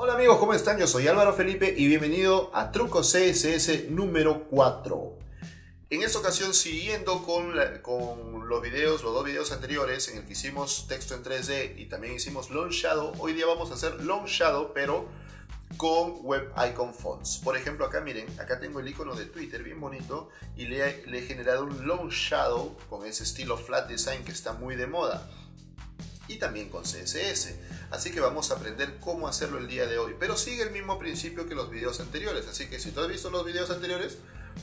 Hola amigos, ¿cómo están? Yo soy Álvaro Felipe y bienvenido a Truco CSS número 4. En esta ocasión, siguiendo con, los videos, los dos videos anteriores en el que hicimos texto en 3D y también hicimos Long Shadow, hoy día vamos a hacer Long Shadow, pero con Web Icon Fonts. Por ejemplo, acá miren, acá tengo el icono de Twitter bien bonito y le, le he generado un Long Shadow con ese estilo flat design que está muy de moda y también con CSS. Así que vamos a aprender cómo hacerlo el día de hoy. Pero sigue el mismo principio que los videos anteriores. Así que si tú has visto los videos anteriores,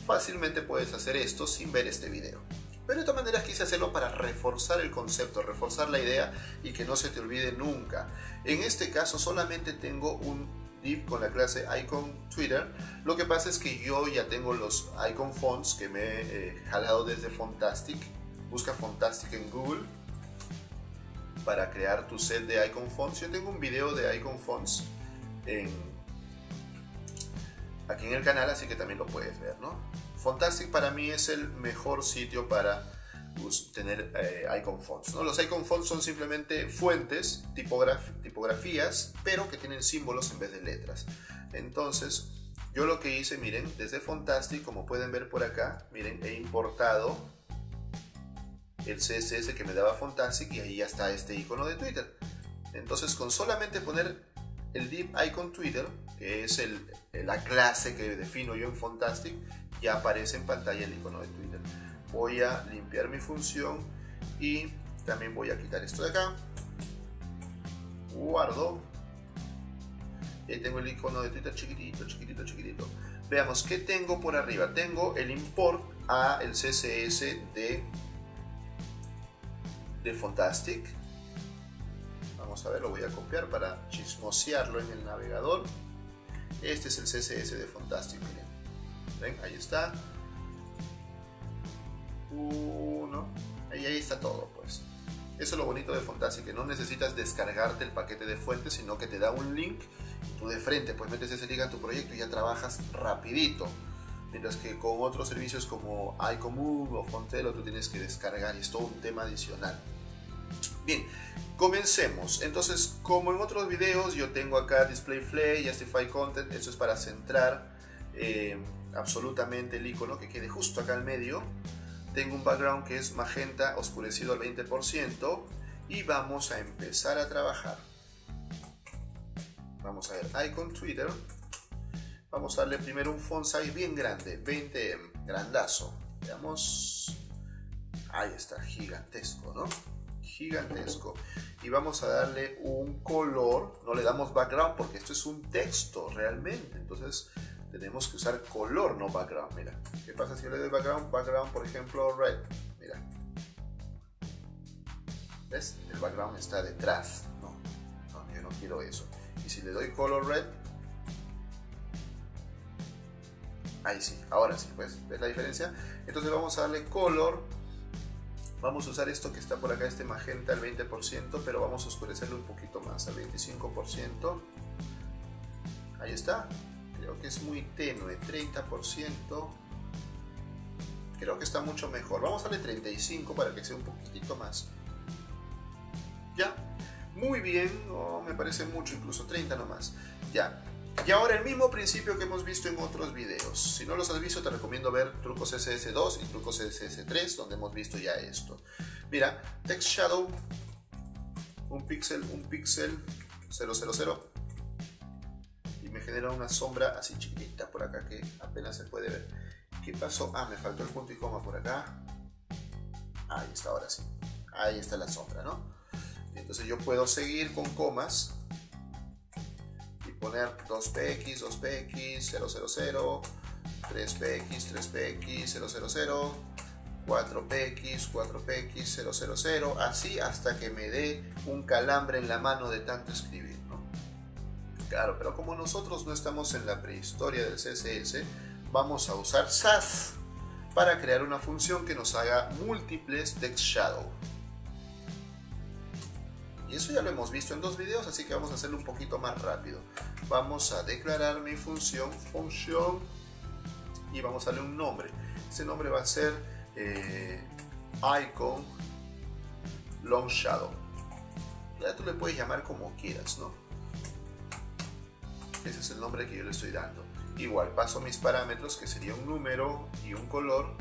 fácilmente puedes hacer esto sin ver este video. Pero de todas maneras quise hacerlo para reforzar el concepto, reforzar la idea y que no se te olvide nunca. En este caso solamente tengo un div con la clase icon Twitter. Lo que pasa es que yo ya tengo los icon fonts que me he eh, jalado desde Fontastic. Busca Fontastic en Google para crear tu set de icon fonts. Yo tengo un video de icon fonts aquí en el canal, así que también lo puedes ver. ¿no? Fontastic para mí es el mejor sitio para tener eh, icon fonts. Los icon fonts son simplemente fuentes, tipografías, pero que tienen símbolos en vez de letras. Entonces, yo lo que hice, miren, desde Fontastic, como pueden ver por acá, miren, he importado el CSS que me daba Fontastic y ahí ya está este icono de Twitter. Entonces con solamente poner el div icon Twitter, que es la clase que defino yo en Fontastic, ya aparece en pantalla el icono de Twitter. Voy a limpiar mi función y también voy a quitar esto de acá. Guardo. Y tengo el icono de Twitter chiquitito, chiquitito, chiquitito. Veamos qué tengo por arriba. Tengo el import a el CSS de de Fontastic. Vamos a ver, lo voy a copiar para chismosearlo en el navegador. Este es el CSS de Fontastic, miren. ¿Ven? Ahí está. Uno. Ahí, ahí está todo, pues. Eso es lo bonito de Fontastic, que no necesitas descargarte el paquete de fuentes, sino que te da un link tú de frente pues metes ese link a tu proyecto y ya trabajas rapidito. Mientras que con otros servicios como iComove o Fontelo tú tienes que descargar y es todo un tema adicional. Bien, comencemos. Entonces, como en otros videos, yo tengo acá Display Flare, Justify Content. Esto es para centrar eh, absolutamente el icono que quede justo acá al medio. Tengo un background que es magenta oscurecido al 20% y vamos a empezar a trabajar. Vamos a ver icon Twitter. Vamos a darle primero un font size bien grande, 20 grandazo. Veamos. Ahí está, gigantesco, ¿no? Gigantesco. Y vamos a darle un color, no le damos background porque esto es un texto realmente, entonces tenemos que usar color, no background, mira, ¿qué pasa si yo le doy background? Background, por ejemplo, red, mira, ¿ves? El background está detrás, no, no, yo no quiero eso, y si le doy color red, ahí sí, ahora sí, pues, ¿ves la diferencia? Entonces vamos a darle color Vamos a usar esto que está por acá, este magenta al 20%, pero vamos a oscurecerlo un poquito más, al 25%. Ahí está. Creo que es muy tenue, 30%. Creo que está mucho mejor. Vamos a darle 35 para que sea un poquitito más. Ya. Muy bien. me parece mucho, incluso 30 nomás. Ya. Y ahora el mismo principio que hemos visto en otros videos. Si no los has visto, te recomiendo ver trucos CSS2 y trucos CSS3, donde hemos visto ya esto. Mira, text shadow, un píxel, un píxel, 000. Y me genera una sombra así chiquitita por acá que apenas se puede ver. ¿Qué pasó? Ah, me faltó el punto y coma por acá. Ahí está, ahora sí. Ahí está la sombra, ¿no? Entonces yo puedo seguir con comas poner 2px, 2px, 000, 3px, 3px, 000, 4px, 4px, 000, así hasta que me dé un calambre en la mano de tanto escribir. ¿no? Claro, pero como nosotros no estamos en la prehistoria del CSS, vamos a usar SAS para crear una función que nos haga múltiples text shadow. Y eso ya lo hemos visto en dos videos, así que vamos a hacerlo un poquito más rápido. Vamos a declarar mi función, función, y vamos a darle un nombre. Ese nombre va a ser eh, icon long shadow. Ya tú le puedes llamar como quieras, ¿no? Ese es el nombre que yo le estoy dando. Igual paso mis parámetros que sería un número y un color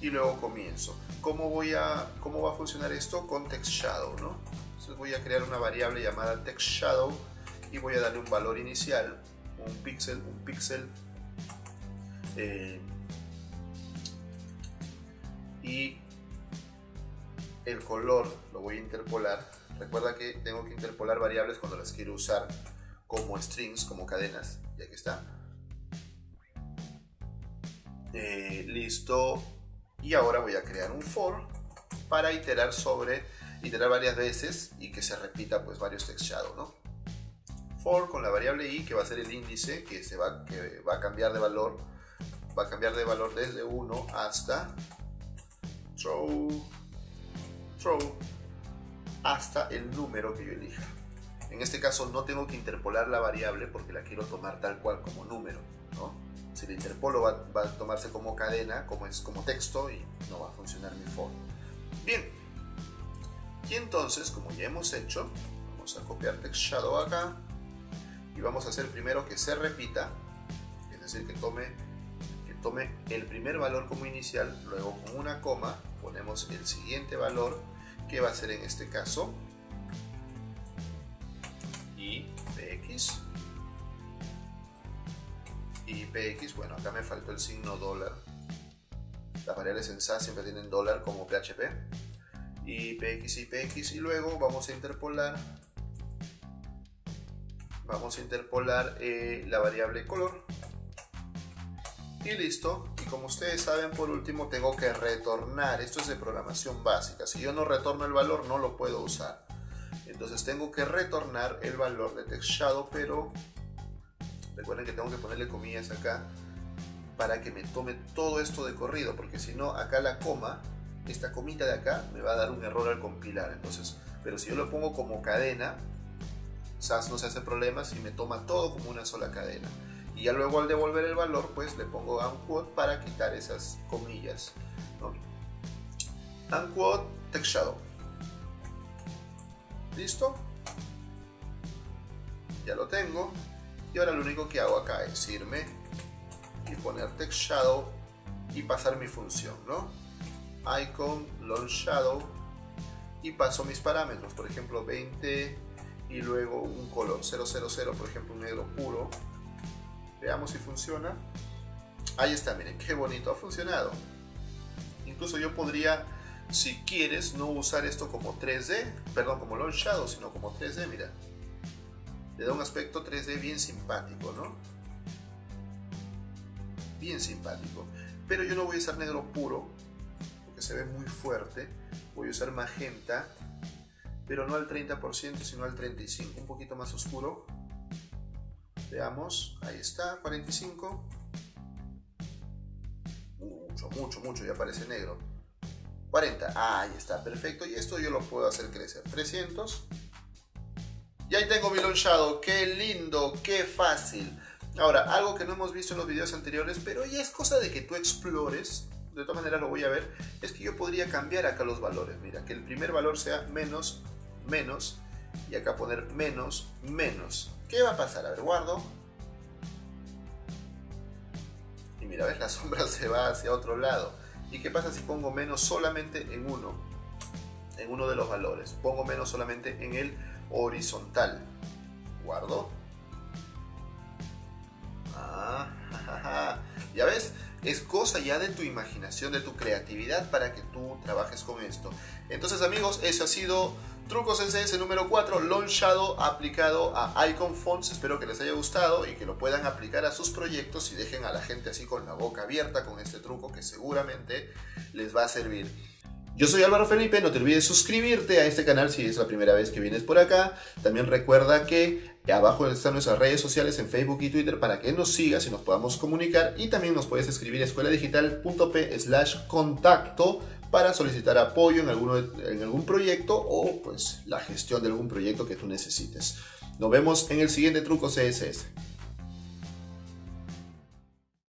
y luego comienzo. ¿Cómo, voy a, cómo va a funcionar esto? Con text shadow, ¿no? Entonces voy a crear una variable llamada text shadow y voy a darle un valor inicial, un píxel, un píxel eh, y el color lo voy a interpolar. Recuerda que tengo que interpolar variables cuando las quiero usar como strings, como cadenas. Y aquí está. Eh, listo. Y ahora voy a crear un for para iterar sobre, iterar varias veces y que se repita pues varios text shadow, ¿no? For con la variable i que va a ser el índice que se va, que va a cambiar de valor, va a cambiar de valor desde 1 hasta hasta el número que yo elija. En este caso no tengo que interpolar la variable porque la quiero tomar tal cual como número. Si la interpolo va, a tomarse como cadena, como es como texto y no va a funcionar mi for. Bien. Y entonces, como ya hemos hecho, vamos a copiar text shadow acá y vamos a hacer primero que se repita, es decir, que tome, que tome el primer valor como inicial, luego con una coma ponemos el siguiente valor que va a ser en este caso y px y px, bueno acá me faltó el signo dólar. Las variables en SAS siempre tienen dólar como php y px y px y luego vamos a interpolar vamos a interpolar eh, la variable color. Y listo. Y como ustedes saben por último tengo que retornar. Esto es de programación básica. Si yo no retorno el valor no lo puedo usar. Entonces tengo que retornar el valor de text shadow pero recuerden que tengo que ponerle comillas acá para que me tome todo esto de corrido porque si no acá la coma esta comita de acá me va a dar un error al compilar. Entonces pero si yo lo pongo como cadena SAS no se hace problema si me toma todo como una sola cadena. Y ya luego al devolver el valor pues le pongo unquote para quitar esas comillas ¿no? unquote text shadow. Listo ya lo tengo y ahora lo único que hago acá es irme y poner text shadow y pasar mi función ¿no? icon launch shadow y paso mis parámetros. Por ejemplo 20 y luego un color 000 por ejemplo un negro puro. Veamos si funciona. Ahí está miren qué bonito ha funcionado. Incluso yo podría si quieres no usar esto como 3D perdón como launch shadow sino como 3D mira le da un aspecto 3D bien simpático no bien simpático pero yo no voy a usar negro puro porque se ve muy fuerte voy a usar magenta pero no al 30%, sino al 35%, un poquito más oscuro. Veamos, ahí está, 45. Mucho, mucho, mucho, ya parece negro. 40, ahí está, perfecto. Y esto yo lo puedo hacer crecer. 300. Ahí tengo mi shadow, qué lindo, qué fácil. Ahora, algo que no hemos visto en los videos anteriores, pero ya es cosa de que tú explores, de todas maneras lo voy a ver, es que yo podría cambiar acá los valores. Mira, que el primer valor sea menos menos y acá poner menos, menos. ¿Qué va a pasar? A ver, guardo. Y mira, ves, la sombra se va hacia otro lado. ¿Y qué pasa si pongo menos solamente en uno? En uno de los valores. Pongo menos solamente en el horizontal. Guardo. Ah, ¿Ya ves? Es cosa ya de tu imaginación, de tu creatividad para que tú trabajes con esto. Entonces amigos, eso ha sido Trucos CSS número 4, Launch Shadow aplicado a Icon Fonts. Espero que les haya gustado y que lo puedan aplicar a sus proyectos y dejen a la gente así con la boca abierta con este truco que seguramente les va a servir. Yo soy Álvaro Felipe, no te olvides suscribirte a este canal si es la primera vez que vienes por acá. También recuerda que abajo están nuestras redes sociales en Facebook y Twitter para que nos sigas y nos podamos comunicar. Y también nos puedes escribir a escueladigital.p slash contacto para solicitar apoyo en, en algún proyecto o pues la gestión de algún proyecto que tú necesites. Nos vemos en el siguiente truco CSS.